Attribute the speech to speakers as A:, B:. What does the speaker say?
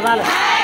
A: guardarlas.